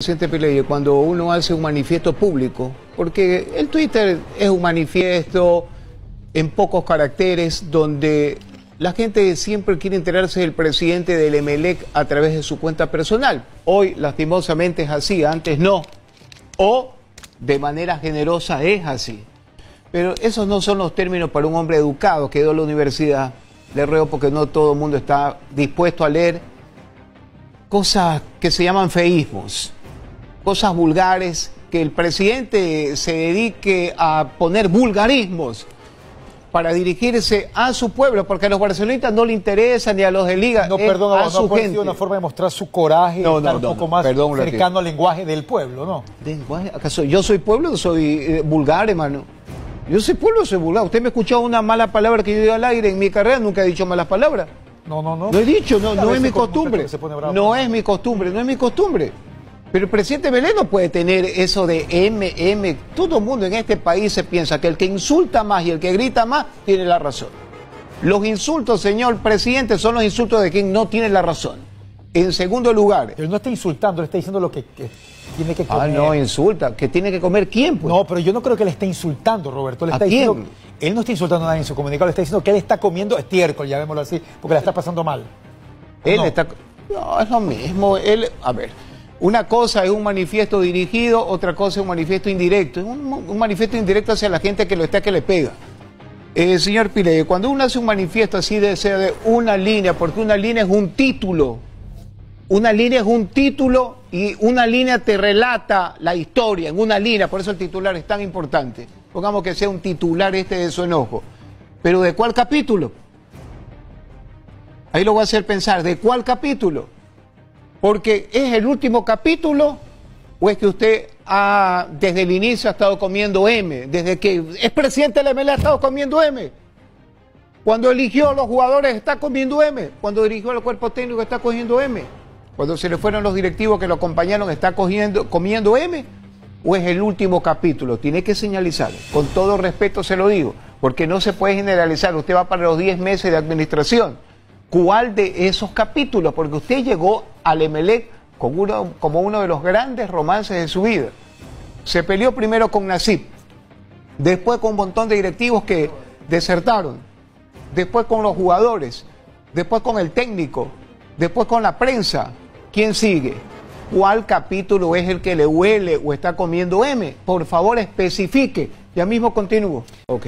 Presidente Peleye, cuando uno hace un manifiesto público, porque el Twitter es un manifiesto en pocos caracteres donde la gente siempre quiere enterarse del presidente del Emelec a través de su cuenta personal. Hoy, lastimosamente, es así, antes no. O, de manera generosa, es así. Pero esos no son los términos para un hombre educado que dio la universidad. Le ruego porque no todo el mundo está dispuesto a leer cosas que se llaman feísmos cosas vulgares, que el presidente se dedique a poner vulgarismos para dirigirse a su pueblo, porque a los barcelonistas no le interesa ni a los de Liga, no, perdón, a no, su no gente. una forma de mostrar su coraje No, estar un poco más perdón, lo cercano al lenguaje del pueblo, ¿no? ¿Lenguaje? ¿Acaso yo soy pueblo o soy eh, vulgar, hermano? Yo soy pueblo o soy vulgar. Usted me ha escuchado una mala palabra que yo digo al aire en mi carrera, nunca he dicho malas palabras. No, no, no. No he dicho, no, no es mi costumbre. No es mi costumbre, no es mi costumbre. Pero el presidente Belén no puede tener eso de M, M. Todo el mundo en este país se piensa que el que insulta más y el que grita más tiene la razón. Los insultos, señor presidente, son los insultos de quien no tiene la razón. En segundo lugar, Pero no está insultando, le está diciendo lo que, que tiene que ah, comer. no, insulta, que tiene que comer quién, pues. No, pero yo no creo que le esté insultando, Roberto. Le ¿A está quién? diciendo, él no está insultando a nadie en su comunicado, le está diciendo que él está comiendo estiércol, llamémoslo así, porque la está pasando mal. Él no? está. No, es lo mismo. Él, a ver, una cosa es un manifiesto dirigido, otra cosa es un manifiesto indirecto. Es un, manifiesto indirecto hacia la gente que lo está que le pega. Eh, señor Pile, cuando uno hace un manifiesto así de ser de una línea, porque una línea es un título, una línea es un título y una línea te relata la historia en una línea, por eso el titular es tan importante. Pongamos que sea un titular este de su enojo. Pero ¿de cuál capítulo? Ahí lo voy a hacer pensar, ¿de cuál capítulo? Porque es el último capítulo o es que usted ha, desde el inicio ha estado comiendo M, desde que es presidente del ML ha estado comiendo M. Cuando eligió a los jugadores está comiendo M, cuando dirigió al cuerpo técnico está cogiendo M, cuando se le fueron los directivos que lo acompañaron está cogiendo, comiendo M, o es el último capítulo. Tiene que señalizar, con todo respeto se lo digo, porque no se puede generalizar. Usted va para los 10 meses de administración. ¿Cuál de esos capítulos? Porque usted llegó al Emelec con uno, como uno de los grandes romances de su vida. Se peleó primero con Nasib, después con un montón de directivos que desertaron, después con los jugadores, después con el técnico, después con la prensa. ¿Quién sigue? ¿Cuál capítulo es el que le huele o está comiendo M? Por favor, especifique. Ya mismo continúo. Ok.